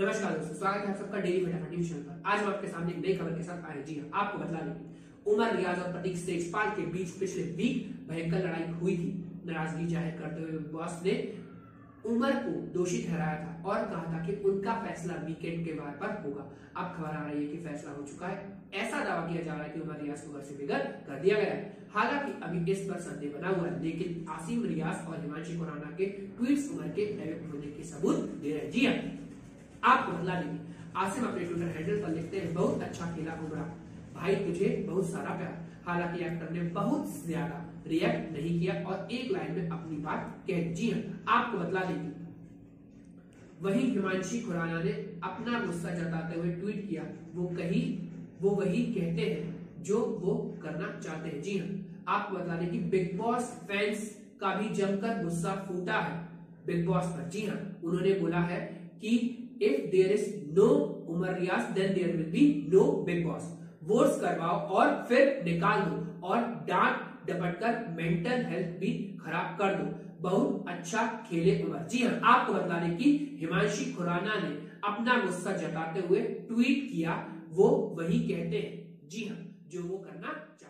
नमस्कार दोस्तों, स्वागत है सबका डेली फटाफट न्यूज़ चैनल पर। आज हम आपके सामने एक नई खबर के साथ आए जी हाँ आपको बतला दें उमर रियाज और प्रतीक सेजपाल के बीच पिछले वीक भयंकर लड़ाई हुई थी। नाराज़गी ज़ाहिर करते हुए बॉस ने उमर को दोषी ठहराया था और कहा था कि उनका फैसला वीकेंड के बाद पर होगा। अब खबर आ रही है कि फैसला हो चुका है। ऐसा दावा किया जा रहा है कि उमर रियाज को घर से बेघर कर दिया गया है। हालाँकि अभी इस पर संदेह बना हुआ है, लेकिन आसिम रियाज और हिमांशी खुराना के ट्वीट उमर के होने के सबूत दे रहे हैं। जी हाँ आपको बदला देंगे आसिम अपने ट्विटर हैंडल पर लिखते हैं। बहुत अच्छा खेला उमरा भाई, तुझे बहुत सारा प्यार। हालाँकि एक्टर ने बहुत ज़्यादा रिएक्ट नहीं किया और एक लाइन में अपनी बात कह जी हाँ आपको बतला देंगे वही हिमांशी खुराना ने अपना गुस्सा जताते हुए ट्वीट किया। वो कही, वो वही कहते हैं जो वो करना चाहते हैं। जी हाँ आपको बता दें कि बिग बॉस फैंस का भी जमकर गुस्सा फूटा है बिग बॉस पर। जी हाँ उन्होंने बोला है कि if there is no Umar Riaz then there will be no big boss votes करवाओ और फिर निकाल दो और डांट डपट कर मेंटल हेल्थ भी खराब कर दो। बहुत अच्छा खेले उमर। जी हाँ आपको बता दें कि हिमांशी खुराना ने अपना गुस्सा जताते हुए ट्वीट किया, वो वही कहते हैं। जी हाँ जो वो करना चाहते